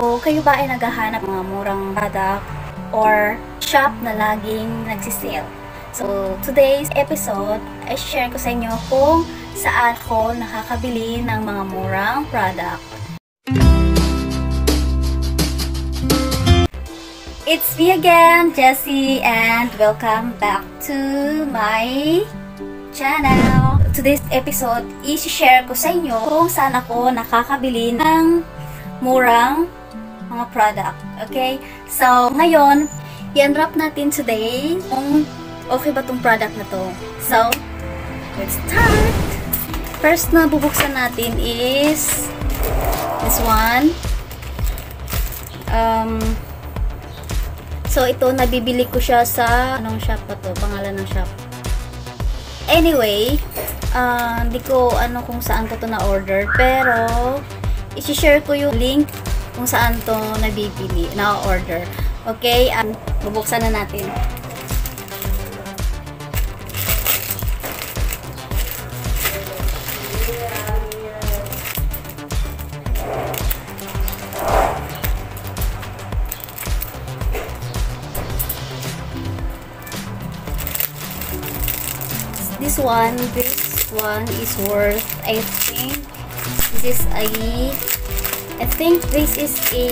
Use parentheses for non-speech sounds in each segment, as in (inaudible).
Kayo ba ay naghahanap mga murang product or shop na laging nagsisale? So, today's episode, ay share ko sa inyo kung saan ko nakakabili ng mga murang product. It's me again, Jessie, and welcome back to my channel. Today's episode, i-share ko sa inyo kung saan ako nakakabili ng murang mga product. Okay? So, ngayon, i-unwrap natin today kung okay ba tong product na to. So, let's start! First na bubuksan natin is this one. Um, so, ito, nabibili ko siya sa, anong shop pa to? Pangalan ng shop. Anyway, uh, hindi ko ano kung saan ko to na-order, pero, isi-share ko yung link kung saan to nabibili, na-order. Okay, um, bubuksan na natin. This one, this one is worth, I think, this is a I think this is a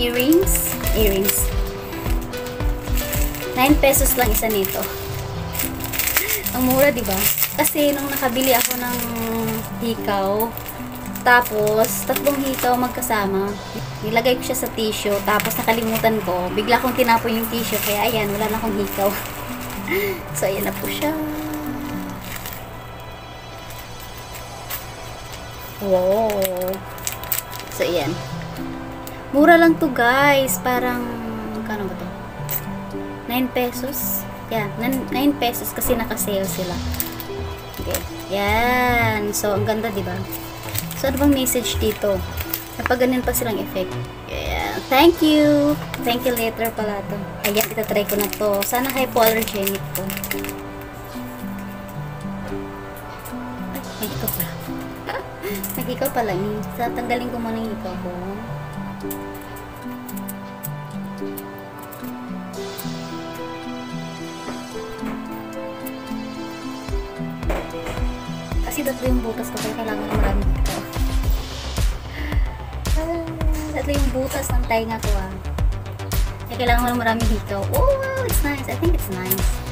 earrings. Earrings. 9 pesos lang isa nito. (laughs) Ang mura, di ba? Kasi nung nakabili ako ng hikaw, tapos tatlong hikaw magkasama, nilagay ko siya sa tissue, tapos nakalimutan ko, bigla kong tinapon yung tissue, kaya ayan, wala na akong hikaw. (laughs) so, ayan na po siya. Wow! So, ayan. Mura lang to guys. Parang, kano ba to? 9 pesos? Yeah, 9 pesos kasi naka-sale sila. Okay. Yan. So, ang ganda, di ba? So, ano bang message dito? Napaganin pa silang effect. Yeah. Thank you! Thank you later pala to. Ayan, itatry ko na to. Sana hypoallergenic to. Ay, may hikaw pala. Nag-hikaw pala. Tatanggalin ko muna yung hikaw ko. Kasi tatlo yung butas ko kaya kailangan ng maraming hikaw. Ah, tatlo yung butas ng tainga ko ah. Kaya kailangan maraming hikaw. Oh, wow, it's nice. I think it's nice.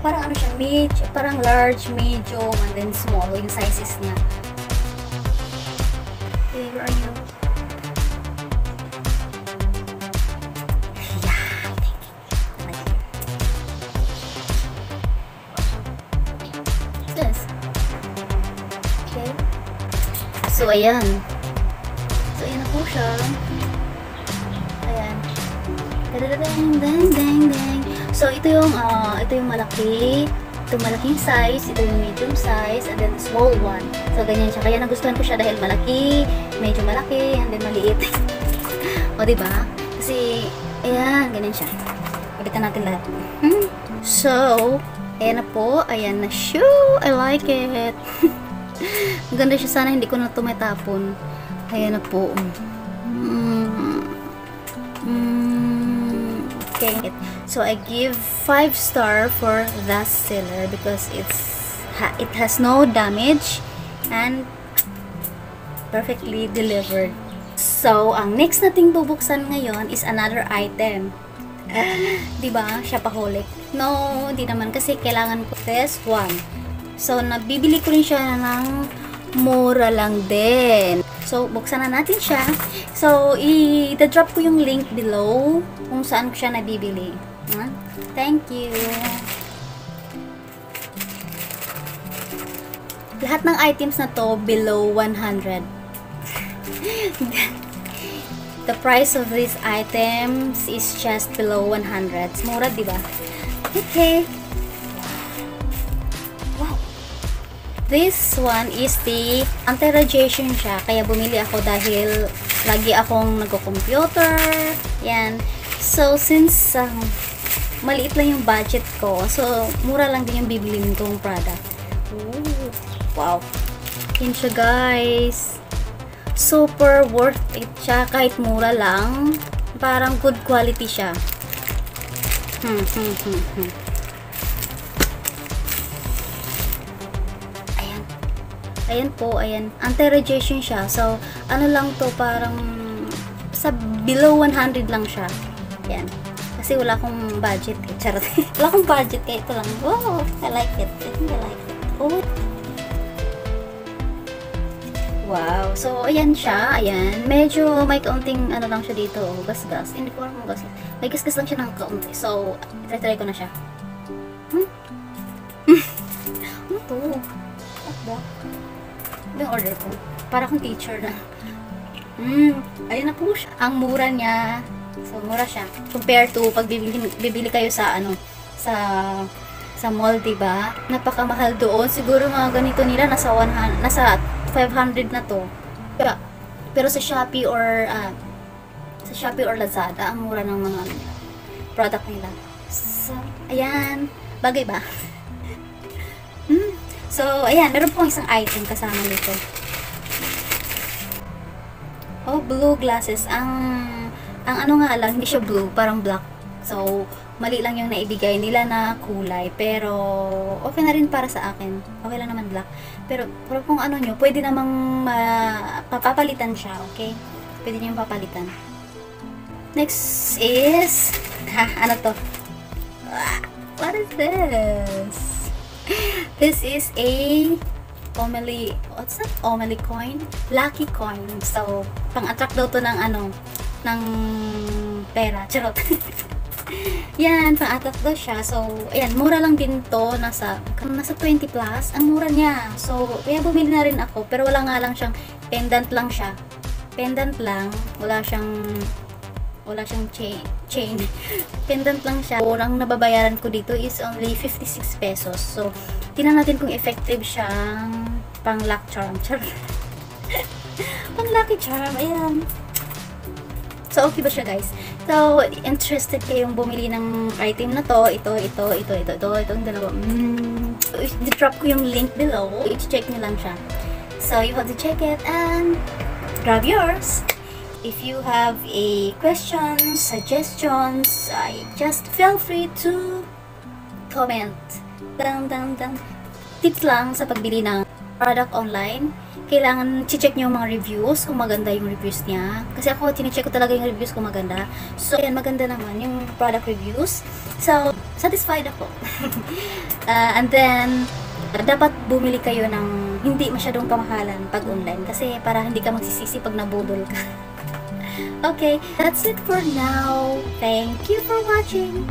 Parang ano siya, mid, parang large, medium, and then small, yung sizes niya. Okay, where are you? So, ayan. So, ayan na po siya. Ayan. Dang, dang, dang. So, ito yung, uh, ito yung malaki, ito malaking size, ito yung medium size, and then the small one. So, ganyan siya. Kaya nagustuhan ko siya dahil malaki, medyo malaki, and then maliit. (laughs) o, diba? Kasi, ayan, ganyan siya. Kabitan natin lahat. Hmm. So, ayan na po. Ayan na shoe. I like it. (laughs) Ang ganda siya. Sana hindi ko na ito matapon. Ayan na po. Mm. Okay. So I give 5 star for the seller because it's it has no damage and perfectly delivered. So, ang next nating bubuksan ngayon is another item. (laughs) 'Di ba? Shopaholic. No, hindi naman kasi kailangan ko this one. So, nabibili ko rin siya ng mura lang din. So, buksan na natin siya. So, i-drop ko yung link below kung saan ko siya nabibili. Thank you. Lahat ng items na to below 100. (laughs) The price of these items is just below 100. Mura, di ba? Okay. This one is the anti-radiation siya. Kaya bumili ako dahil lagi akong nagko-computer. Yan. So, since um, maliit lang yung budget ko, so, mura lang din yung bibilin kong product. Ooh, wow. Yan siya guys. Super worth it siya kahit mura lang. Parang good quality siya. Hmm, hmm, hmm, hmm. Ayan po, ayan. Anti-radiation siya. So, ano lang to, parang sa below 100 lang siya. Ayan. Kasi wala akong budget eh. Charot. (laughs) wala akong budget kaya ito lang. Wow, I like it. I think I like it. Oh. Wow. So, ayan siya. Ayan. Medyo may kaunting ano lang siya dito. Oh, gas-gas. Hindi ko alam kung gas. May gas-gas lang siya ng kaunti. So, try-try ko na siya. Hmm? (laughs) ano to? What ba? Yung order ko? Para akong teacher na. Hmm. Ayun na po siya. Ang mura niya. So, mura siya. Compare to pag bibili, bibili kayo sa ano, sa sa mall, 'di ba? Napakamahal doon. Siguro mga ganito nila nasa 100, nasa 500 na 'to. Pero, pero sa Shopee or ah, sa Shopee or Lazada, ang mura ng mga product nila. So, ayan. Bagay ba? So, ayan. Meron pong isang item kasama dito. Oh, blue glasses. Ang ang ano nga lang, hindi siya blue, parang black. So, mali lang yung naibigay nila na kulay. Pero, okay na rin para sa akin. Okay lang naman black. Pero, pero kung ano nyo, pwede namang ma- papapalitan siya, okay? Pwede nyo papalitan. Next is, ha, (laughs) ano to? Ah, What is this? This is a Omeli, what's that? Omeli coin? Lucky coin. So, pang-attract daw to ng ano, ng pera. Charot. (laughs) yan, pang-attract daw siya. So, ayan, mura lang din to. Nasa, nasa 20 plus. Ang mura niya. So, kaya bumili na rin ako. Pero wala nga lang siyang, pendant lang siya. Pendant lang. Wala siyang, wala siyang chain. chain. (laughs) pendant lang siya. Orang nababayaran ko dito is only 56 pesos. So, tingnan natin kung effective siyang pang luck charm. (laughs) Charm. pang lucky charm. Ayan. So, okay ba siya guys? So, interested kayong bumili ng item na to, ito, ito, ito, ito, ito, itong dalawa. Mm, drop ko yung link below. I-check nyo lang siya. So, you have to check it and grab yours. If you have a questions, suggestions, I just feel free to comment. Dang, dang, dang. Tips lang sa pagbili ng product online. Kailangan check nyo yung mga reviews kung maganda yung reviews niya. Kasi ako, chinecheck ko talaga yung reviews kung maganda. So, ayan, maganda naman yung product reviews. So, satisfied ako. uh, (laughs) and then, dapat bumili kayo ng hindi masyadong kamahalan pag online. Kasi para hindi ka magsisisi pag nabudol ka. (laughs) okay, that's it for now. Thank you for watching.